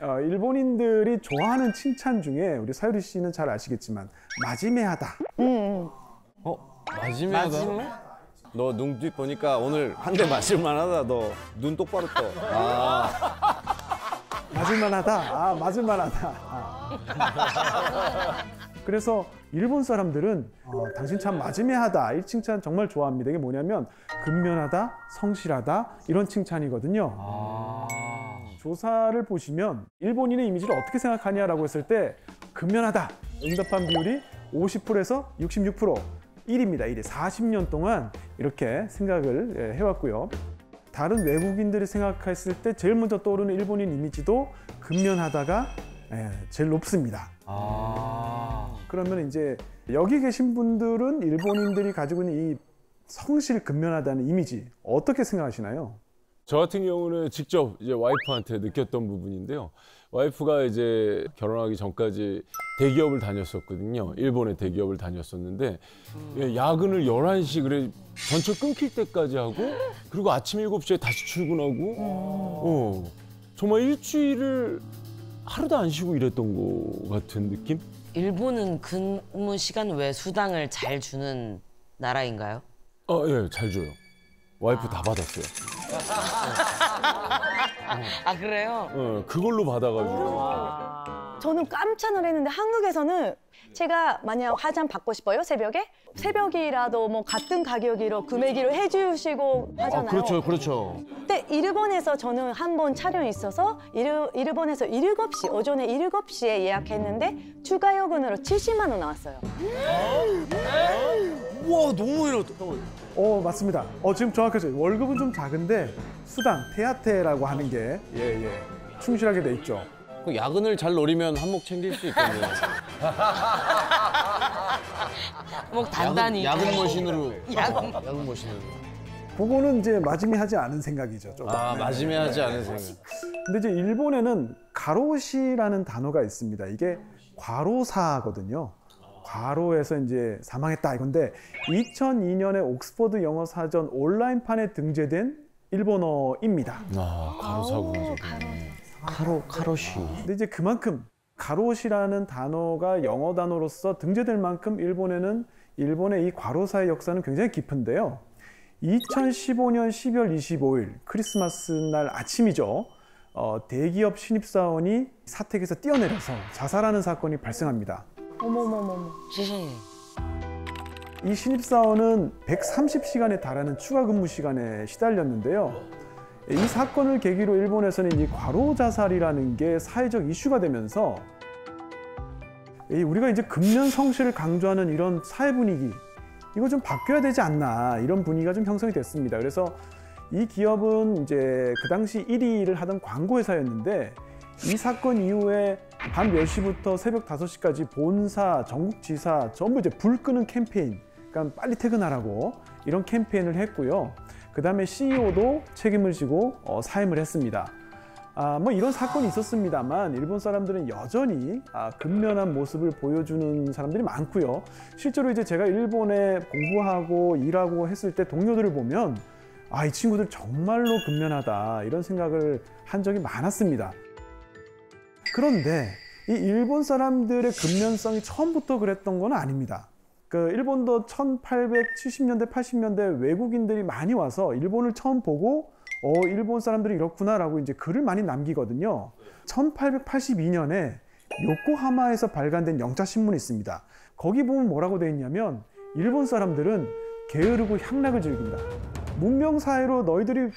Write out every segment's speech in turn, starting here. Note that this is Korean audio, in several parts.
어, 일본인들이 좋아하는 칭찬 중에 우리 사유리 씨는 잘 아시겠지만 마지메하다. 어? 마지막이다. 너 눈빛 보니까 오늘 한 대 맞을 만하다. 너 눈 똑바로 떠. 아, 맞을만하다. 아, 맞을만하다. 아. 그래서 일본 사람들은 어, 당신 참 마지메하다 이 칭찬 정말 좋아합니다. 이게 뭐냐면 근면하다, 성실하다 이런 칭찬이거든요. 아. 조사를 보시면 일본인의 이미지를 어떻게 생각하냐라고 했을 때 근면하다 응답한 비율이 50%에서 66% 1입니다. 1이 40년 동안 이렇게 생각을 예, 해왔고요. 다른 외국인들이 생각했을 때 제일 먼저 떠오르는 일본인 이미지도 근면하다가 예, 제일 높습니다. 아. 그러면 이제 여기 계신 분들은 일본인들이 가지고 있는 이 성실 근면하다는 이미지 어떻게 생각하시나요? 저 같은 경우는 직접 이제 와이프한테 느꼈던 부분인데요. 와이프가 이제 결혼하기 전까지 대기업을 다녔었거든요. 일본의 대기업을 다녔었는데 예, 야근을 11시 그래 전철 끊길 때까지 하고 그리고 아침 7시에 다시 출근하고 어, 정말 일주일을 하루도 안 쉬고 일했던 것 같은 느낌? 일본은 근무 시간 외 수당을 잘 주는 나라인가요? 아, 예, 잘 줘요. 와이프 다 받았어요. 아 그래요? 어, 그걸로 받아가지고. 저는 깜짝 놀랐는데 한국에서는 제가 만약 화장 받고 싶어요 새벽에 새벽이라도 뭐 같은 가격으로 금액으로 해주시고 하잖아요. 그렇죠, 그렇죠. 근데 일본에서 저는 한 번 촬영 있어서 일, 일본에서 7시 오전에 7시에 예약했는데 추가 요금으로 70만 원 나왔어요. 우와, 너무 이렇다. 어 맞습니다. 어 지금 정확하죠. 월급은 좀 작은데 수당 테아테라고 하는 게 예 예 충실하게 돼 있죠. 그 야근을 잘 노리면 한몫 챙길 수 있겠네요. 뭐 단단히. 야근, 야근 머신으로. 야근. 야근 머신으로. 그거는 이제 마지미하지 않은 생각이죠. 조금. 아, 네. 마지막하지 않은 생각. 근데 이제 일본에는 가로시라는 단어가 있습니다. 이게 과로사거든요. 과로에서 이제 사망했다 이건데 2002년에 옥스퍼드 영어 사전 온라인판에 등재된 일본어입니다. 아, 가로사구나, 저게. 카로, 카로시. 근데 이제 그만큼 가로시라는 단어가 영어 단어로서 등재될 만큼 일본에는 일본의 이 과로사의 역사는 굉장히 깊은데요. 2015년 12월 25일 크리스마스 날 아침이죠. 어, 대기업 신입사원이 사택에서 뛰어내려서 자살하는 사건이 발생합니다. 어머머머머. 세상에. 이 신입사원은 130시간에 달하는 추가 근무 시간에 시달렸는데요. 이 사건을 계기로 일본에서는 이 과로 자살이라는 게 사회적 이슈가 되면서 이 우리가 이제 근면 성실을 강조하는 이런 사회 분위기 이거 좀 바뀌어야 되지 않나 이런 분위기가 좀 형성이 됐습니다. 그래서 이 기업은 이제 그 당시 1위를 하던 광고 회사였는데 이 사건 이후에 밤 10시부터 새벽 5시까지 본사, 전국지사 전부 이제 불 끄는 캠페인 그러니까 빨리 퇴근하라고 이런 캠페인을 했고요. 그 다음에 CEO도 책임을 지고 어, 사임을 했습니다. 아, 뭐 이런 사건이 있었습니다만 일본 사람들은 여전히 아, 근면한 모습을 보여주는 사람들이 많고요. 실제로 이제 제가 일본에 공부하고 일하고 했을 때 동료들을 보면 아, 이 친구들 정말로 근면하다 이런 생각을 한 적이 많았습니다. 그런데 이 일본 사람들의 근면성이 처음부터 그랬던 건 아닙니다. 그 일본도 1870년대, 80년대 외국인들이 많이 와서 일본을 처음 보고 어 일본 사람들이 이렇구나라고 이제 글을 많이 남기거든요. 1882년에 요코하마에서 발간된 영자 신문이 있습니다. 거기 보면 뭐라고 되어 있냐면 일본 사람들은 게으르고 향락을 즐긴다. 문명 사회로 너희들이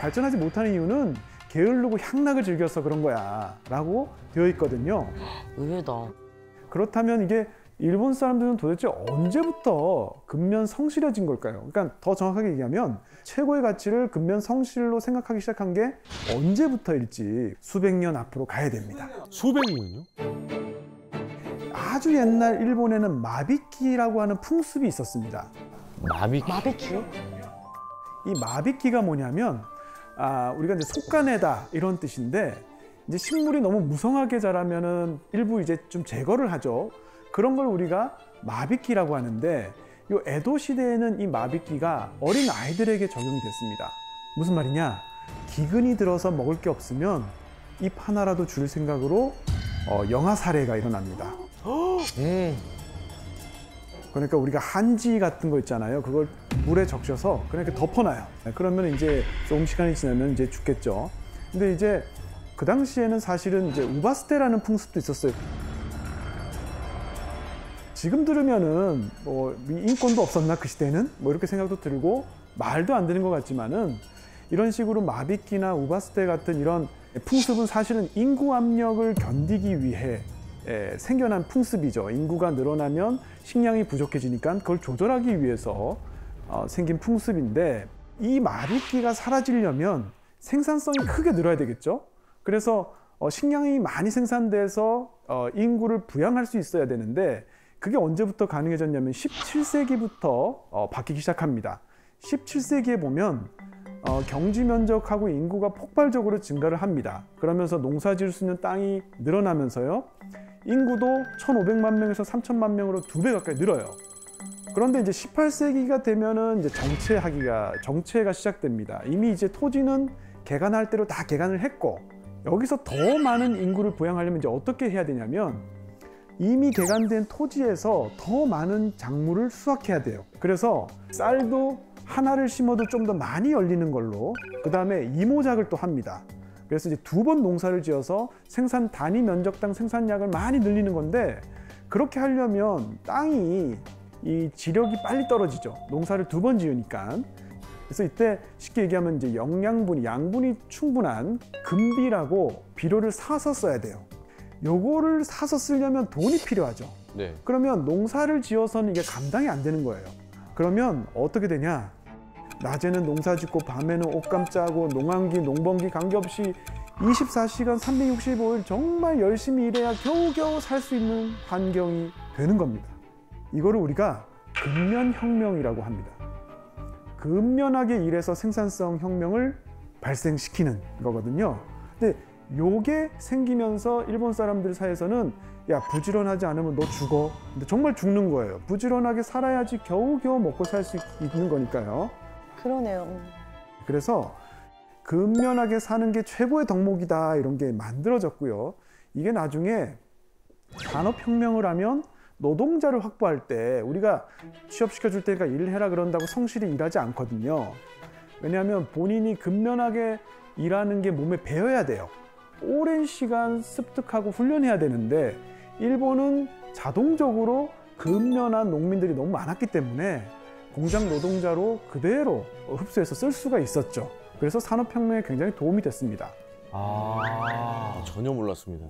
발전하지 못하는 이유는 게으르고 향락을 즐겨서 그런 거야 라고 되어 있거든요. 의외다. 그렇다면 이게 일본 사람들은 도대체 언제부터 근면 성실해진 걸까요? 그러니까 더 정확하게 얘기하면 최고의 가치를 근면 성실로 생각하기 시작한 게 언제부터일지 수백 년 앞으로 가야 됩니다. 수백 년요? 아주 옛날 일본에는 마비키라고 하는 풍습이 있었습니다. 마비. 마비키? 이 마비키가 뭐냐면 아, 우리가 이제 속가내다 이런 뜻인데 이제 식물이 너무 무성하게 자라면은 일부 이제 좀 제거를 하죠. 그런 걸 우리가 마비키라고 하는데 이 에도 시대에는 이 마비키가 어린 아이들에게 적용이 됐습니다. 무슨 말이냐? 기근이 들어서 먹을 게 없으면 잎 하나라도 줄 생각으로 어, 영아 살해가 일어납니다. 그러니까 우리가 한지 같은 거 있잖아요. 그걸 물에 적셔서 그렇게 덮어놔요. 그러면 이제 조금 시간이 지나면 이제 죽겠죠. 근데 이제 그 당시에는 사실은 이제 우바스테라는 풍습도 있었어요. 지금 들으면은 뭐 인권도 없었나 그 시대는 뭐 이렇게 생각도 들고 말도 안 되는 것 같지만은 이런 식으로 마비끼나 우바스테 같은 이런 풍습은 사실은 인구 압력을 견디기 위해 에, 생겨난 풍습이죠. 인구가 늘어나면 식량이 부족해지니까 그걸 조절하기 위해서 어, 생긴 풍습인데 이 마비끼가 사라지려면 생산성이 크게 늘어야 되겠죠. 그래서 어, 식량이 많이 생산돼서 어, 인구를 부양할 수 있어야 되는데 그게 언제부터 가능해졌냐면 17세기부터 어, 바뀌기 시작합니다. 17세기에 보면 어, 경지 면적하고 인구가 폭발적으로 증가를 합니다. 그러면서 농사 지을 수 있는 땅이 늘어나면서요. 인구도 1,500만 명에서 3천만 명으로 두 배 가까이 늘어요. 그런데 이제 18세기가 되면은 이제 정체하기가 정체가 시작됩니다. 이미 이제 토지는 개간할 대로 다 개간을 했고 여기서 더 많은 인구를 부양하려면 이제 어떻게 해야 되냐면 이미 개간된 토지에서 더 많은 작물을 수확해야 돼요. 그래서 쌀도 하나를 심어도 좀 더 많이 열리는 걸로 그 다음에 이모작을 또 합니다. 그래서 이제 두 번 농사를 지어서 생산 단위 면적당 생산량을 많이 늘리는 건데 그렇게 하려면 땅이 이 지력이 빨리 떨어지죠. 농사를 두 번 지으니까. 그래서 이때 쉽게 얘기하면 이제 영양분이 양분이 충분한 금비라고 비료를 사서 써야 돼요. 요거를 사서 쓰려면 돈이 필요하죠. 네. 그러면 농사를 지어서는 이게 감당이 안 되는 거예요. 그러면 어떻게 되냐? 낮에는 농사 짓고 밤에는 옷감 짜고 농한기, 농번기 관계없이 24시간 365일 정말 열심히 일해야 겨우겨우 살 수 있는 환경이 되는 겁니다. 이거를 우리가 근면혁명이라고 합니다. 근면하게 일해서 생산성 혁명을 발생시키는 거거든요. 근데 요게 생기면서 일본 사람들 사이에서는 야 부지런하지 않으면 너 죽어. 근데 정말 죽는 거예요. 부지런하게 살아야지 겨우겨우 먹고 살 수 있는 거니까요. 그러네요. 음. 그래서 근면하게 사는 게 최고의 덕목이다 이런 게 만들어졌고요. 이게 나중에 산업혁명을 하면 노동자를 확보할 때 우리가 취업시켜 줄 테니까 일해라 그런다고 성실히 일하지 않거든요. 왜냐하면 본인이 근면하게 일하는 게 몸에 배어야 돼요. 오랜 시간 습득하고 훈련해야 되는데 일본은 자동적으로 근면한 농민들이 너무 많았기 때문에 공장 노동자로 그대로 흡수해서 쓸 수가 있었죠. 그래서 산업혁명에 굉장히 도움이 됐습니다. 아, 전혀 몰랐습니다.